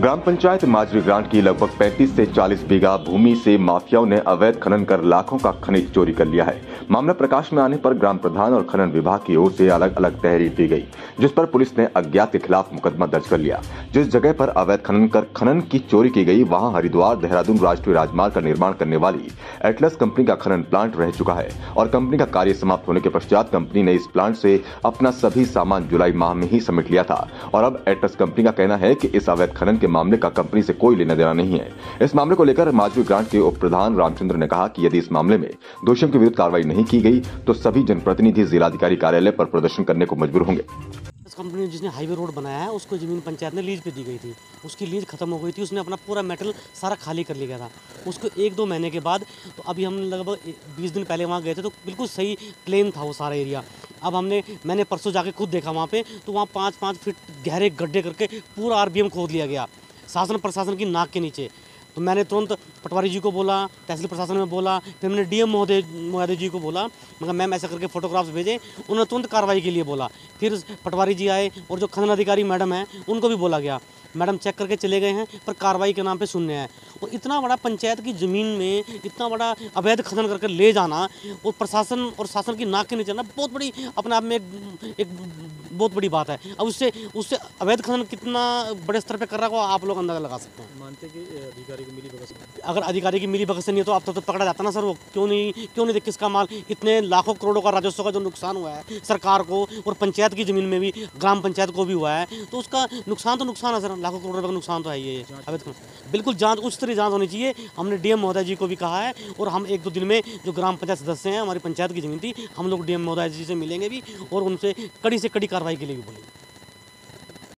ग्राम पंचायत माजरी grant की लगभग 35 से 40 बीघा भूमि से माफियाओं ने अवैध खनन कर लाखों का खनिज चोरी कर लिया है। मामला प्रकाश में आने पर ग्राम प्रधान और खनन विभाग की ओर से अलग अलग तहरीर दी गई, जिस पर पुलिस ने अज्ञात के खिलाफ मुकदमा दर्ज कर लिया। जिस जगह पर अवैध खनन कर, खनन की चोरी की गई, वहाँ हरिद्वार, देहरादून राष्ट्रीय राजमार्ग का निर्माण करने वाली एटलस कंपनी का खनन प्लांट रह चुका है और कंपनी का कार्य समाप्त होने के पश्चात कंपनी ने इस प्लांट से अपना सभी सामान जुलाई माह में ही समेट लिया था। और अब एटलस कंपनी का कहना है कि इस अवैध खनन के मामले का कंपनी से कोई लेना देना नहीं है। इस मामले को लेकर माजवी ग्रांट के उप प्रधान रामचंद्र ने कहा कि यदि इस मामले में दोषियों के विरुद्ध कार्रवाई नहीं की गई तो सभी जनप्रतिनिधि जिलाधिकारी कार्यालय पर प्रदर्शन करने को मजबूर होंगे। कंपनी जिसने हाईवे रोड बनाया है, उसको ज़मीन पंचायत ने लीज पे दी गई थी। उसकी लीज खत्म हो गई थी, उसने अपना पूरा मेटल सारा खाली कर लिया था। उसको एक दो महीने के बाद तो अभी हम लगभग बीस दिन पहले वहाँ गए थे तो बिल्कुल सही प्लेन था वो सारा एरिया अब हमने, मैंने परसों जाके खुद देखा वहाँ पे तो वहाँ पाँच पाँच फीट गहरे गड्ढे करके पूरा आरबीएम खोद लिया गया, शासन प्रशासन की नाक के नीचे। तो मैंने तुरंत पटवारी जी को बोला तहसील प्रशासन में बोला फिर मैंने डीएम महोदय महोदय जी को बोला मगर मैम ऐसा करके फोटोग्राफ्स भेजे उन्होंने तुरंत कार्रवाई के लिए बोला। फिर पटवारी जी आए और जो खनन अधिकारी मैडम हैं उनको भी बोला गया। मैडम चेक करके चले गए हैं पर कार्रवाई के नाम पे शून्य है। और इतना बड़ा पंचायत की ज़मीन में इतना बड़ा अवैध खनन करके ले जाना और प्रशासन और शासन की नाक के नीचे ना बहुत बड़ी अपने आप में एक, एक बहुत बड़ी बात है। अब उससे उससे अवैध खनन कितना बड़े स्तर पर कर रहा हो आप लोग अंदाज़ा लगा सकते हैं। मानते कि अधिकारी अगर अधिकारी की मिली भगत से नहीं है तो अब तो, तो पकड़ा जाता ना सर वो? क्यों नहीं क्यों नहीं किसका माल? इतने लाखों करोड़ों का राजस्व का जो नुकसान हुआ है सरकार को और पंचायत की ज़मीन में भी ग्राम पंचायत को भी हुआ है तो उसका नुकसान तो नुकसान है सर। लाखों करोड़ रुपये का नुकसान तो है ये। अवैध बिल्कुल जाँच उच्च स्तरीय जाँच होनी चाहिए। हमने डीएम महोदय जी को भी कहा है और हम एक दो दिन में जो ग्राम पंचायत सदस्य हैं हमारी पंचायत की ज़मीन थी हम लोग डीएम महोदय जी से मिलेंगे भी और उनसे कड़ी से कड़ी कार्रवाई के लिए भी बोलेंगे।